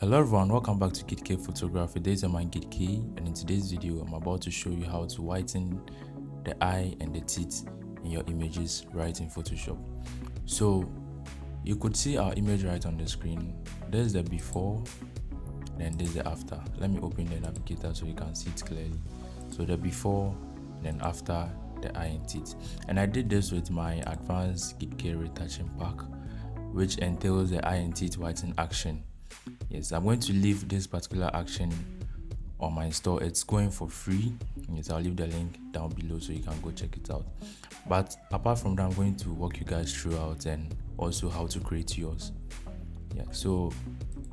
Hello everyone, welcome back to Gid Kay Photography. This is my Gid Kay and in today's video I'm about to show you how to whiten the eye and the teeth in your images right in Photoshop. So you could see our image right on the screen. There's the before, then there's the after. Let me open the navigator so you can see it clearly. So the before, then after the eye and teeth. And I did this with my advanced Gid Kay retouching pack, which entails the eye and teeth whitening action yes i'm going to leave this particular action on my store. It's going for free. Yes i'll leave the link down below so you can go check it out. But apart from that i'm going to walk you guys throughout and also how to create yours. Yeah so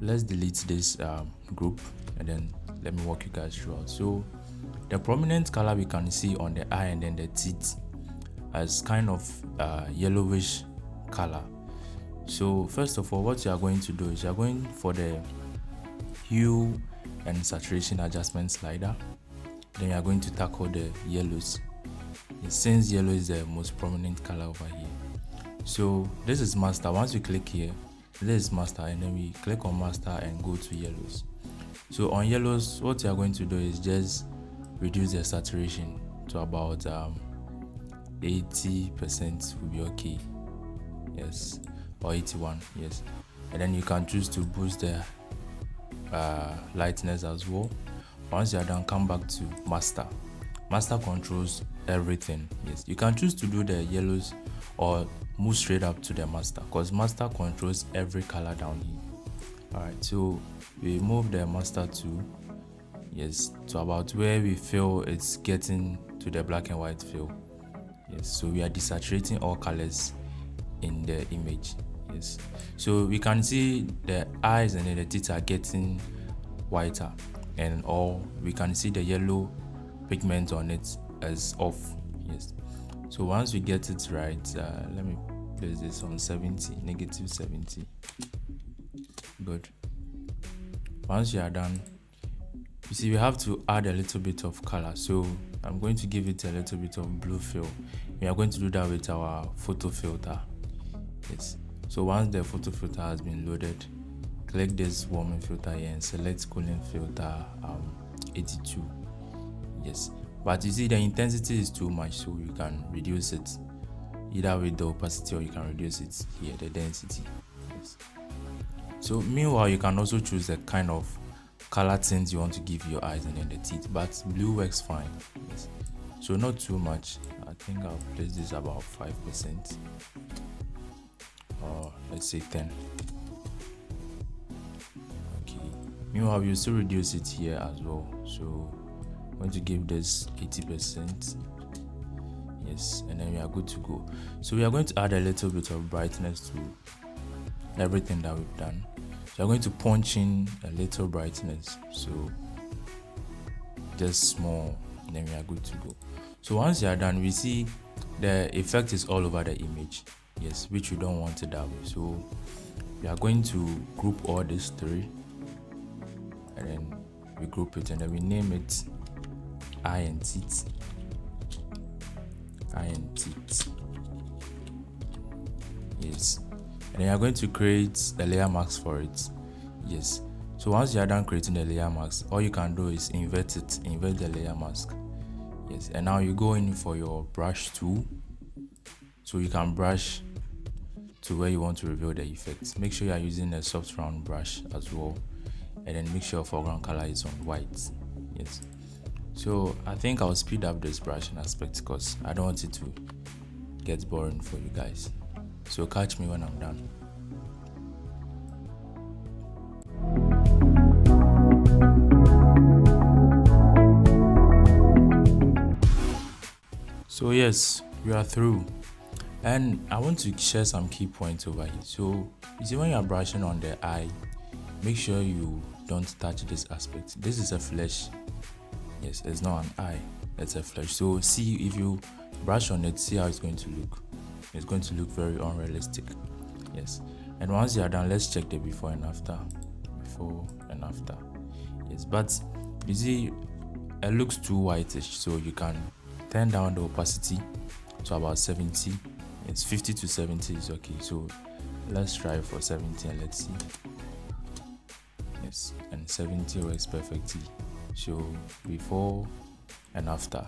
let's delete this um, group and then let me walk you guys throughout. So the prominent color we can see on the eye and then the teeth as kind of uh, yellowish color so first of all what you are going to do is you are going for the hue and saturation adjustment slider. Then you are going to tackle the yellows. Since yellow is the most prominent color over here. So this is master. Once you click here this is master and then we click on master and go to yellows. So on yellows what you are going to do is just reduce the saturation to about um, 80 percent will be okay. Yes or 81 yes. And then you can choose to boost the uh, lightness as well. Once you are done come back to master. Master controls everything yes. You can choose to do the yellows or move straight up to the master because master controls every color down here. All right so we move the master to yes to about where we feel it's getting to the black and white feel. Yes so we are desaturating all colors in the image. Yes. So we can see the eyes and the teeth are getting whiter and all we can see the yellow pigment on it as off. Yes. So once we get it right uh, let me place this on 70 negative 70 good. Once you are done you see we have to add a little bit of color. So i'm going to give it a little bit of blue fill. We are going to do that with our photo filter yes so once the photo filter has been loaded click this warming filter here and select cooling filter um, 82 yes. But you see the intensity is too much so you can reduce it. Either with the opacity or you can reduce it here the density. Yes. So meanwhile you can also choose the kind of color tint you want to give your eyes and then the teeth but blue works fine. Yes. So not too much. I think i'll place this about five percent or let's say 10 okay. Meanwhile oh, you still reduce it here as well. So i'm going to give this 80 percent. Yes and then we are good to go. So we are going to add a little bit of brightness to everything that we've done. So i'm going to punch in a little brightness. So just small then we are good to go. So once you are done we see the effect is all over the image yes which we don't want it that way. So we are going to group all these three and then we group it and then we name it eye and teeth eye and teeth yes. And then you are going to create a layer mask for it. Yes. So once you are done creating the layer mask all you can do is invert it invert the layer mask yes and now you go in for your brush tool so you can brush to where you want to reveal the effects. Make sure you are using a soft round brush as well. And then make sure your foreground color is on white. Yes. So i think i'll speed up this brushing aspect because i don't want it to get boring for you guys. So catch me when i'm done so yes we are through. And i want to share some key points over here. So you see when you're brushing on the eye make sure you don't touch this aspect. This is a flesh. Yes it's not an eye it's a flesh. So see if you brush on it see how it's going to look. It's going to look very unrealistic. Yes. And once you are done let's check the before and after. Before and after. Yes but you see it looks too whitish so you can turn down the opacity to about 70 it's 50 to 70 is okay so let's try for 70 and let's see yes and 70 works perfectly. So before and after,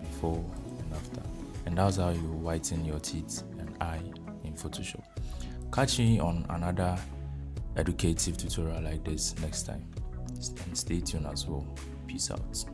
before and after. And that's how you whiten your teeth and eye in Photoshop. Catch me on another educative tutorial like this next time. And stay tuned as well. Peace out.